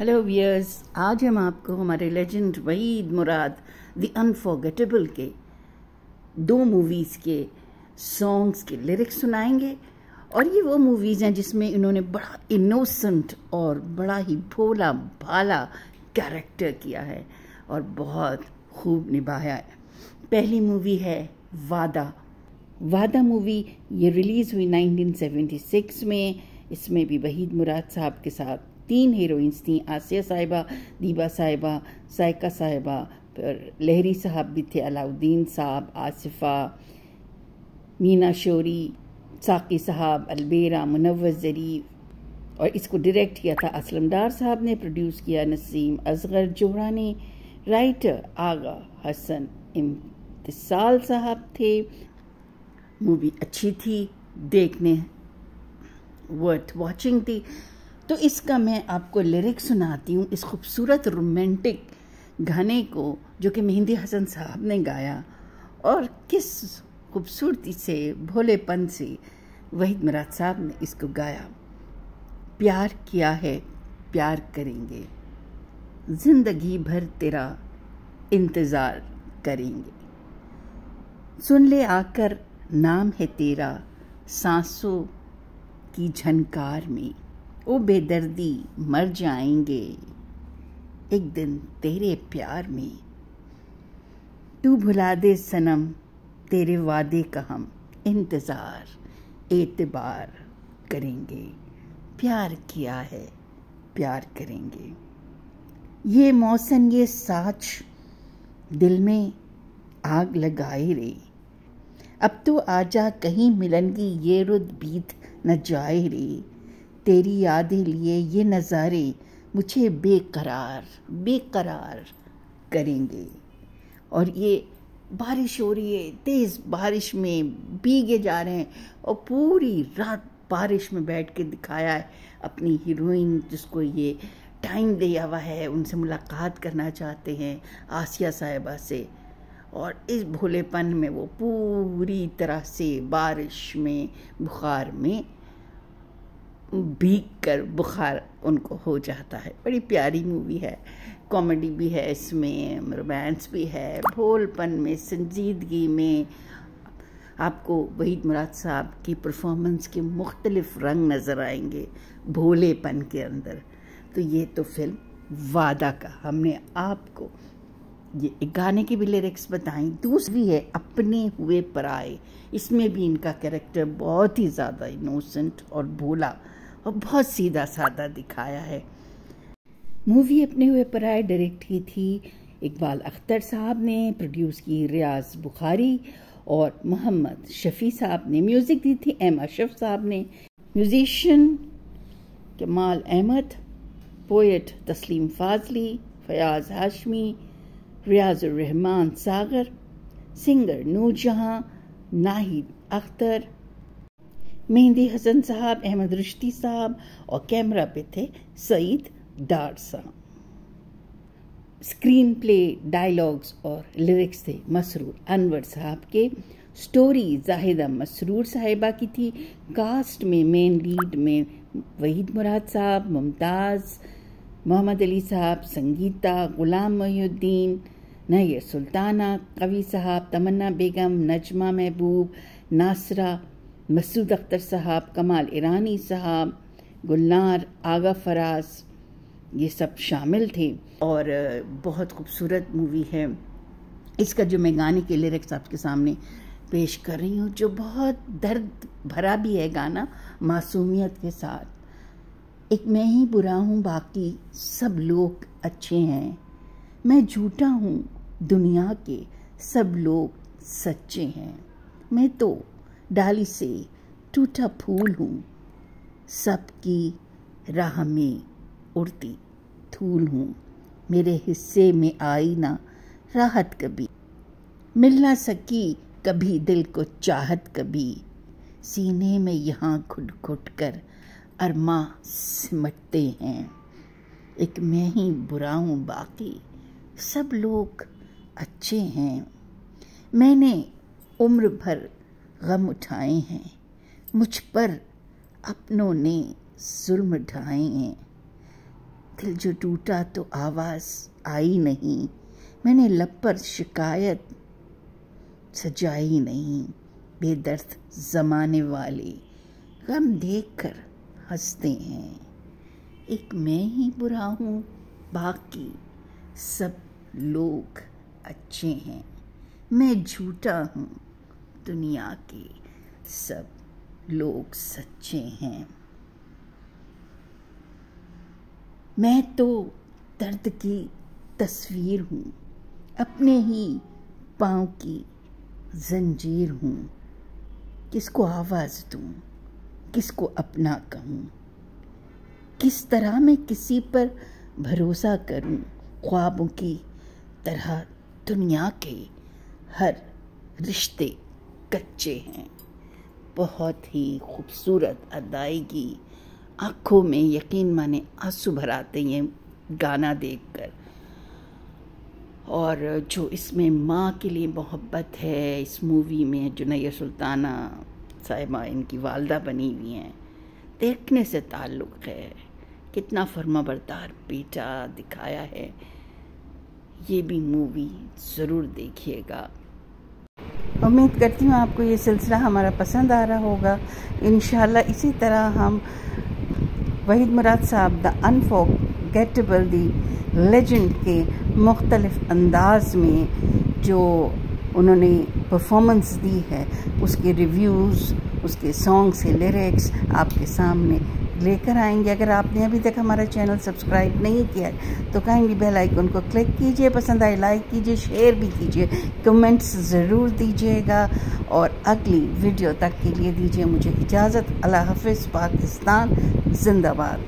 Hello wears आज हम आपको हमारे legend Waheed Murad the unforgettable के दो मूवीज़ के सॉन्ग्स के लिरिक्स सुनाएँगे। और ये वो मूवीज़ हैं जिसमें इन्होंने बड़ा इनोसेंट और बड़ा ही भोला भाला कैरेक्टर किया है और बहुत खूब निभाया है। पहली मूवी है वादा। वादा मूवी ये रिलीज़ हुई 1976 में। इसमें भी वहीद मुराद साहब के साथ तीन हीरोइंस थी, आसिया साहिबा, दीबा साहिबा साइका साहिबा फिर लहरी साहब भी थे, अलाउद्दीन साहब, आसिफा, मीना शोरी, साकी साहब, अलबेरा मुनवर ज़रीफ, और इसको डायरेक्ट किया था असलमदार साहब ने प्रोड्यूस किया नसीम असगर जोहरा ने राइटर आगा हसन इम्तिसाल साहब थे। मूवी अच्छी थी, देखने वर्थ वॉचिंग थी। तो इसका मैं आपको लिरिक्स सुनाती हूँ इस खूबसूरत रोमांटिक गाने को, जो कि मेहंदी हसन साहब ने गाया। और किस खूबसूरती से, भोलेपन से वहीद मराद साहब ने इसको गाया। प्यार किया है, प्यार करेंगे। ज़िंदगी भर तेरा इंतज़ार करेंगे। सुन ले आकर, नाम है तेरा, सांसों की झनकार में। ओ बेदर्दी मर जाएँगे एक दिन तेरे प्यार में। तू भुला दे सनम, तेरे वादे का हम इंतज़ार, एतबार करेंगे। प्यार किया है, प्यार करेंगे। ये मौसम, ये साच दिल में आग लगाए रे। अब तो आजा कहीं मिलन की ये रुद बीत न जाए रे। तेरी यादें लिए ये नज़ारे मुझे बेकरार बेकरार करेंगे। और ये बारिश हो रही है, तेज़ बारिश में भीगे जा रहे हैं और पूरी रात बारिश में बैठ के दिखाया है अपनी हीरोइन जिसको ये टाइम दिया हुआ है, उनसे मुलाकात करना चाहते हैं आसिया साहिबा से। और इस भोलेपन में वो पूरी तरह से बारिश में, बुखार में भीग कर बुखार उनको हो जाता है। बड़ी प्यारी मूवी है। कॉमेडी भी है इसमें, रोमांस भी है। भोलपन में, संजीदगी में आपको वहीद मुराद साहब की परफॉर्मेंस के मुख्तलिफ़ रंग नज़र आएँगे भोलेपन के अंदर। तो ये तो फ़िल्म वादा का। हमने आपको ये एक गाने की भी लिरिक्स बताई दूसरी है, अपने हुए पराए। इसमें भी इनका कैरेक्टर बहुत ही ज़्यादा इनोसेंट और भोला और बहुत सीधा साधा दिखाया है। मूवी अपने हुए पराए डायरेक्ट की थी इकबाल अख्तर साहब ने, प्रोड्यूस की रियाज बुखारी और मोहम्मद शफ़ी साहब ने। म्यूज़िक दी थी एम अशरफ साहब ने। म्यूज़िशन कमाल अहमद, पोएट तस्लीम फाजली, फयाज हाशमी रियाज़ुररहमान सागर, सिंगर नूरजहाँ, नाहिद अख्तर मेहंदी हसन साहब, अहमद रुश्ती साहब और कैमरा पे थे सईद डार साहब स्क्रीन प्ले डायलॉग्स और लिरिक्स थे मसरूर अनवर साहब के। स्टोरी जाहिदा मसरूर साहिबा की थी। कास्ट में मेन लीड में वहीद मुराद साहब, मुमताज़, मोहम्मद अली साहब, संगीता, गुलाम मोहुद्दीन नैर सुल्ताना, कवि साहब, तमन्ना बेगम, नजमा महबूब, नासरा मसूद अख्तर साहब, कमाल ईरानी साहब, गुलनार, आगा फराज, ये सब शामिल थे। और बहुत खूबसूरत मूवी है। इसका जो मैं गाने के लिरिक्स आपके सामने पेश कर रही हूँ, जो बहुत दर्द भरा भी है गाना मासूमियत के साथ। एक मैं ही बुरा हूँ, बाकी सब लोग अच्छे हैं। मैं झूठा हूँ, दुनिया के सब लोग सच्चे हैं। मैं तो डाली से टूटा फूल हूँ। सबकी राह में उड़ती धूल हूँ। मेरे हिस्से में आई ना राहत कभी। मिल ना सकी कभी दिल को चाहत कभी। सीने में यहाँ घुट घुट कर अरमा सिमटते हैं। एक मैं ही बुरा हूँ बाकी सब लोग अच्छे हैं। मैंने उम्र भर गम उठाए हैं। मुझ पर अपनों ने जुल्म ढाए हैं। दिल जो टूटा तो आवाज़ आई नहीं। मैंने लब पर शिकायत सजाई नहीं। बेदर्द जमाने वाले गम देख कर हँसते हैं। एक मैं ही बुरा हूँ, बाकी सब लोग अच्छे हैं। मैं झूठा हूँ दुनिया के सब लोग सच्चे हैं। मैं तो दर्द की तस्वीर हूँ, अपने ही पाँव की जंजीर हूँ। किसको आवाज़ दूँ, किसको अपना कहूँ, किस तरह मैं किसी पर भरोसा करूँ, ख्वाबों की तरह दुनिया के हर रिश्ते कच्चे हैं। बहुत ही खूबसूरत अदायगी। आँखों में यकीन माने आँसू भर आते हैं गाना देखकर। और जो इसमें माँ के लिए मोहब्बत है, इस मूवी में जुनैया सुल्ताना साहिबा इनकी वालदा बनी हुई हैं। देखने से ताल्लुक़ है। कितना फर्मा बरदार बेटा दिखाया है। ये भी मूवी ज़रूर देखिएगा। उम्मीद करती हूँ आपको ये सिलसिला हमारा पसंद आ रहा होगा। इन इसी तरह हम वहीद मुराद साहब, द अनफॉरगेटेबल, दी लेजेंड के मुख्तलफ अंदाज में जो उन्होंने परफॉर्मेंस दी है, उसके रिव्यूज़, उसके सॉन्ग्स के लिरिक्स आपके सामने लेकर आएँगे। अगर आपने अभी तक हमारा चैनल सब्सक्राइब नहीं किया है तो काइंडली बेल आइकन को क्लिक कीजिए, पसंद आए लाइक कीजिए शेयर भी कीजिए कमेंट्स ज़रूर दीजिएगा और अगली वीडियो तक के लिए दीजिए मुझे इजाज़त। अल्लाह हाफिज़, पाकिस्तान, जिंदाबाद।